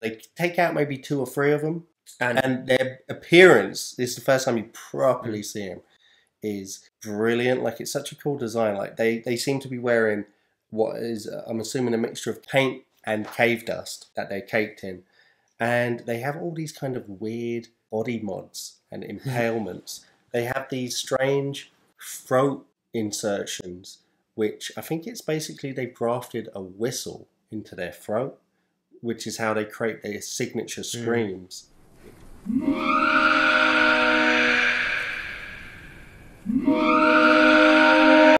They take out maybe two or three of them, and, and their appearance. This is the first time you properly see them. Is brilliant. Like it's such a cool design. Like they they seem to be wearing what is uh, I'm assuming a mixture of paint and cave dust that they're caked in, and they have all these kind of weird body mods and impalements. they have these strange throat insertions, which I think it's basically they've grafted a whistle into their throat, which is how they create their signature screams. Mm.